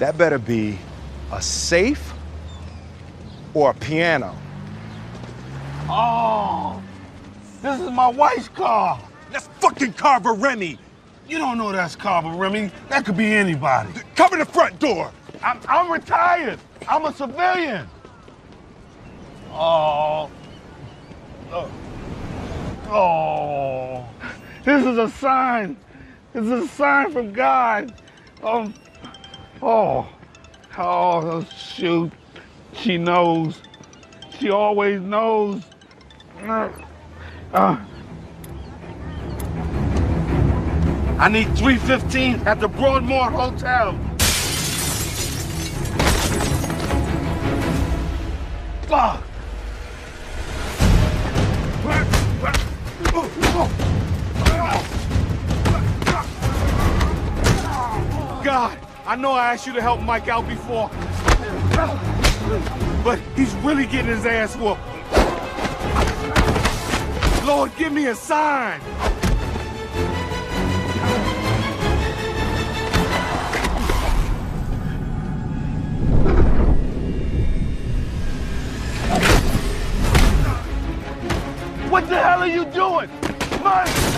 That better be a safe or a piano. Oh, this is my wife's car. That's fucking Carver Remy. You don't know that's Carver Remy. That could be anybody. Cover the front door. I'm, I'm retired. I'm a civilian. Oh. Oh. Oh. This is a sign. This is a sign from God. Um. Oh. Oh, shoot. She knows. She always knows. Uh, uh. I need 315 at the Broadmoor Hotel. Fuck. God, I know I asked you to help Mike out before, but he's really getting his ass whooped. Lord, give me a sign. What the hell are you doing? Mike!